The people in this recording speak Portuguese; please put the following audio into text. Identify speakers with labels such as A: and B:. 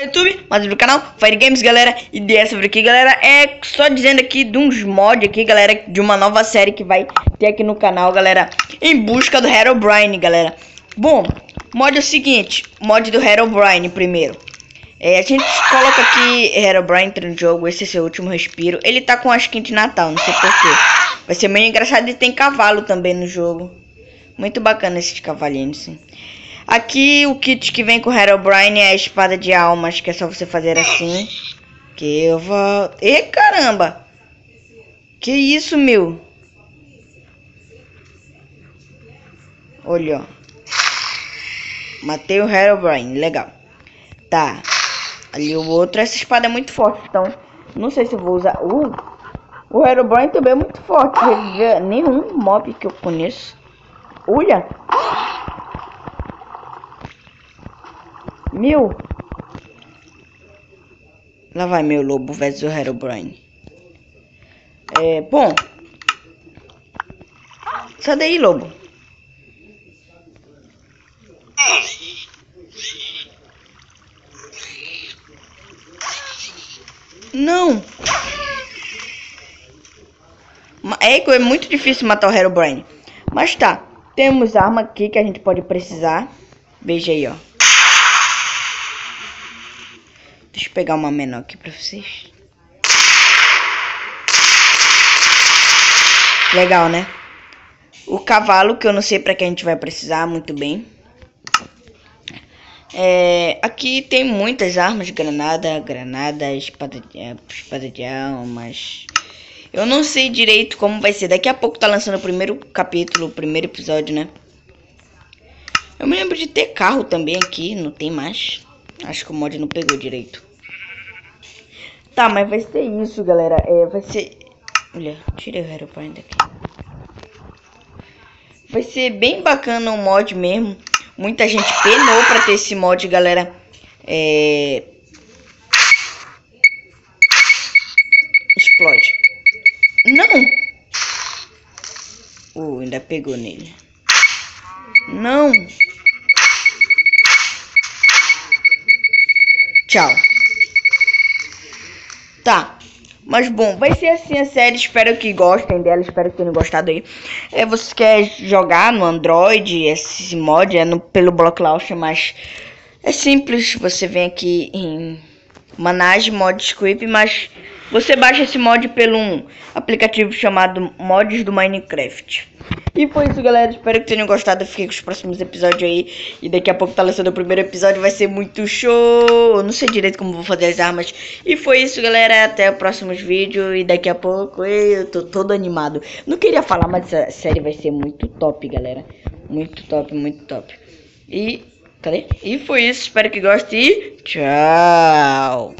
A: YouTube, mais do canal Fire Games, galera. E dessa por aqui, galera, é só dizendo aqui de uns mods aqui, galera, de uma nova série que vai ter aqui no canal, galera, em busca do Herobrine, galera. Bom, mod é o seguinte, mod do Herobrine primeiro. É, a gente coloca aqui Herobrine entra no jogo, esse é seu último respiro. Ele tá com a skin de Natal, não sei porquê. Vai ser meio engraçado e tem cavalo também no jogo. Muito bacana esses cavalinhos, sim. Aqui o kit que vem com o Herobrine é a espada de almas, que é só você fazer assim. Que eu vou... E caramba! Que isso, meu? Olha, ó. Matei o Herobrine, legal. Tá. Ali o outro, essa espada é muito forte, então... Não sei se eu vou usar... Uh, o Herobrine também é muito forte. Nenhum mob que eu conheço. Olha! Mil. Lá vai meu lobo versus o Herobrine. É, bom. Sai daí, lobo. Não. É, é muito difícil matar o Herobrine. Mas tá. Temos arma aqui que a gente pode precisar. Veja aí, ó. Deixa eu pegar uma menor aqui pra vocês. Legal, né? O cavalo, que eu não sei pra que a gente vai precisar muito bem. É, aqui tem muitas armas, granada, granada, espada de, é, espada de almas. Eu não sei direito como vai ser. Daqui a pouco tá lançando o primeiro capítulo, o primeiro episódio, né? Eu me lembro de ter carro também aqui, não tem mais. Acho que o mod não pegou direito. Tá, mas vai ser isso, galera. É, vai ser... Olha, tirei o Aeroplane daqui. Vai ser bem bacana o mod mesmo. Muita gente penou pra ter esse mod, galera. É... Explode. Não! Uh, ainda pegou nele. Não! Tchau. Tá. Mas bom, vai ser assim a série. Espero que gostem dela. Espero que tenham gostado aí. É, você quer jogar no Android esse mod? É no, pelo Block Launcher, mas é simples. Você vem aqui em Manage Mod Script, mas você baixa esse mod pelo um aplicativo chamado Mods do Minecraft. E foi isso, galera. Espero que tenham gostado. Fiquei com os próximos episódios aí. E daqui a pouco tá lançando o primeiro episódio. Vai ser muito show. Eu não sei direito como vou fazer as armas. E foi isso, galera. Até os próximos vídeos. E daqui a pouco eu tô todo animado. Não queria falar, mas essa série vai ser muito top, galera. Muito top, muito top. E. Cadê? E foi isso. Espero que gostem. E tchau.